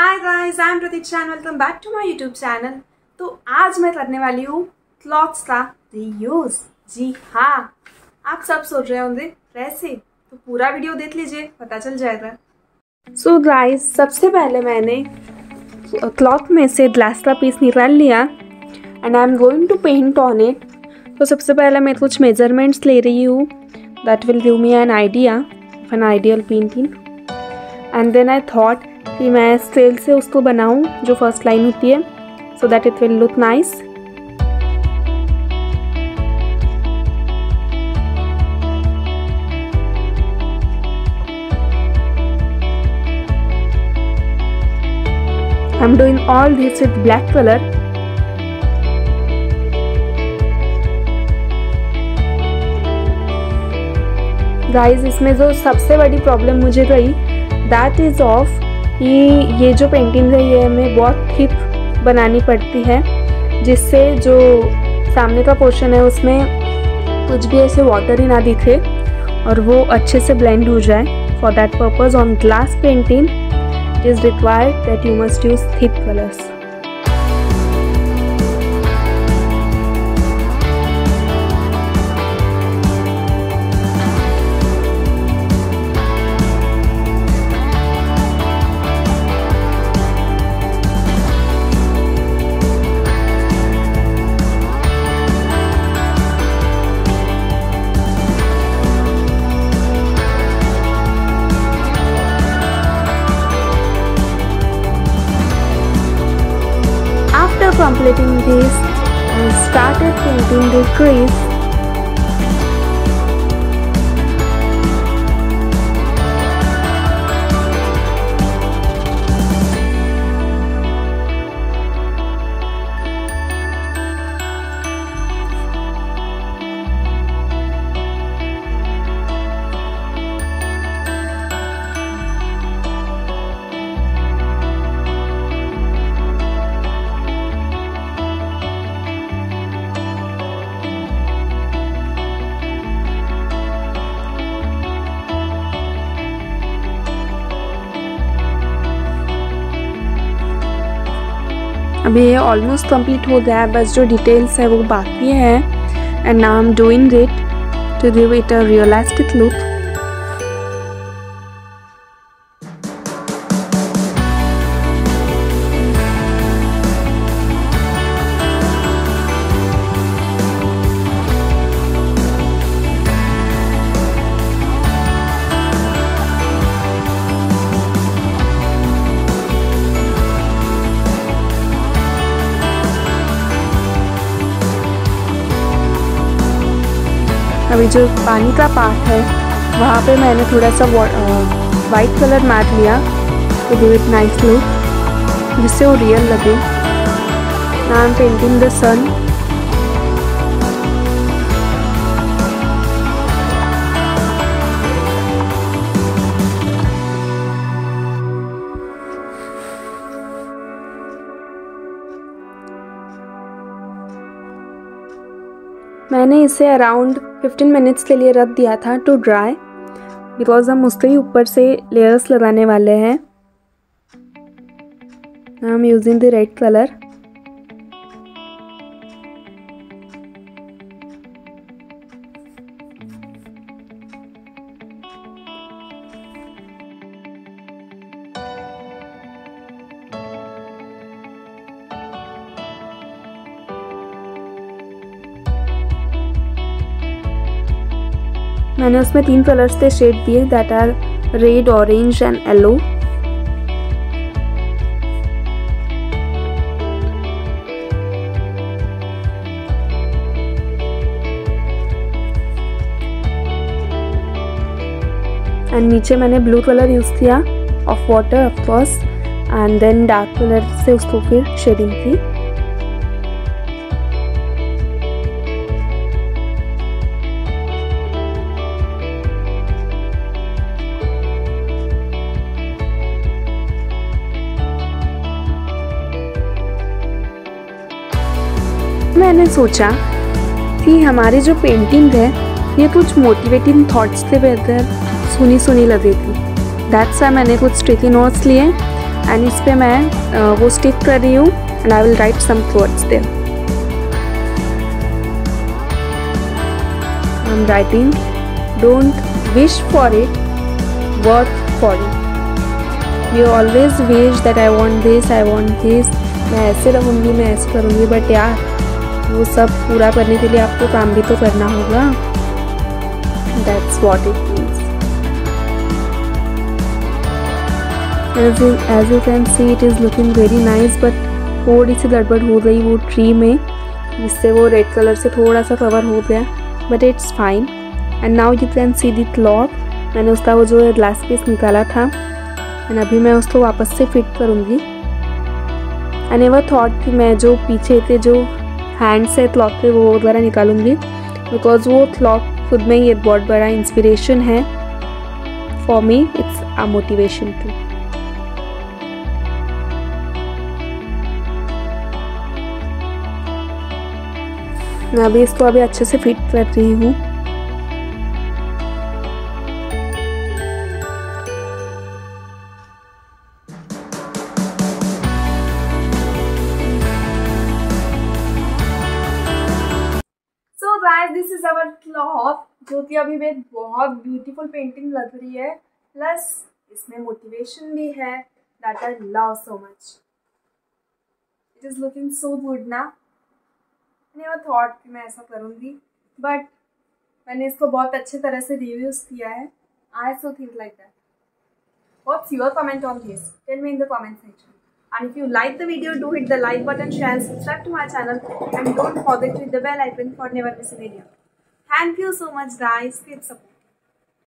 Hi guys I am Pratiksha and welcome back to my YouTube channel तो आज मैं करने वाली हूँ क्लॉथ्स का रीयूज जी हाँ आप सब सोच रहे होंगे कैसे तो पूरा वीडियो देख लीजिए, पता चल जाएगा। सो so गाइस सबसे पहले मैंने क्लॉथ में से ग्लास का पीस निकाल लिया and I am going to paint on it तो सबसे पहले मैं कुछ मेजरमेंट्स ले रही हूँ। That will give me an idea an ideal painting and then I thought कि मैं स्टेल से उसको बनाऊँ, जो फ़र्स्ट लाइन होती है so that it will look nice I'm doing all this with black color. Guys इसमें जो सबसे बड़ी प्रॉब्लम मुझे रही दैट इज़ ऑफ़ कि ये जो पेंटिंग है, ये हमें बहुत थिक बनानी पड़ती है, जिससे जो सामने का पोर्शन है, उसमें कुछ भी ऐसे वाटर ही ना दिखे और वो अच्छे से ब्लेंड हो जाए। For that purpose on glass painting is required that you must use thick colours manipulating this and started painting the trees अभी ये ऑलमोस्ट कंप्लीट हो गया है, बस जो डिटेल्स है वो बाकी है। And now I am doing it to give it a realistic look अभी जो पानी का पार्ट है, वहाँ पे मैंने थोड़ा सा वाइट कलर मैट लिया to give it nice look जिससे वो रियल लगे। I am painting the sun मैंने इसे अराउंड 15 मिनट्स के लिए रख दिया था टू ड्राई बिकॉज़ हम उसके ही ऊपर से लेयर्स लगाने वाले हैं। I am using the red colour मैंने उसमें तीन कलर्स के शेड दिए that are red orange and yellow and नीचे मैंने ब्लू कलर यूज़ किया of water of course and then dark colour से उसको फिर शेडिंग की। मैंने सोचा कि हमारी जो पेंटिंग है, ये कुछ मोटिवेटिंग थॉट्स के बेहतर सुनी सुनी लगेगी। दैट्स वाई मैंने कुछ स्टिकी नोट्स लिए एंड इस पर मैं वो स्टिक कर रही हूँ and I will write some there I am writing don't wish for it work for it you always wish that I want this I want this मैं ऐसे रहूँगी, मैं ऐसे करूँगी बट यार वो सब पूरा करने के लिए आपको काम भी तो करना होगा। That's what it means as you can see it is looking very nice but थोड़ी सी गड़बड़ हो गई वो ट्री में, जिससे वो रेड कलर से थोड़ा सा कवर हो गया but it's fine and now you can see the cloth मैंने उसका वो जो ग्लास पीस निकाला था एंड अभी मैं उसको वापस से फिट करूँगी। आई नेवर थॉट कि मैं जो पीछे थे, जो हैंड से क्लॉक पे वो वगैरह निकालूँगी। बिकॉज़ वो क्लॉक खुद में ही एक बहुत बड़ा इंस्पिरेशन है for me it's a motivation to मैं अभी इसको अभी अच्छे से फिट कर रही हूँ। इज़ अवर क्लॉथ जो कि अभी मैं बहुत ब्यूटीफुल पेंटिंग लग रही है। प्लस इसमें मोटिवेशन भी है। That I love so much it is looking so good ना। मैंने वो थॉट कि मैं ऐसा करूँगी। बट मैंने इसको बहुत अच्छे तरह से रिव्यूज़ किया है। I so think like that what's your comment on this tell me in the comment section And if you like the video, do hit the like button, share, subscribe to my channel, and don't forget to hit the bell icon for never miss a video. Thank you so much guys. Keep support.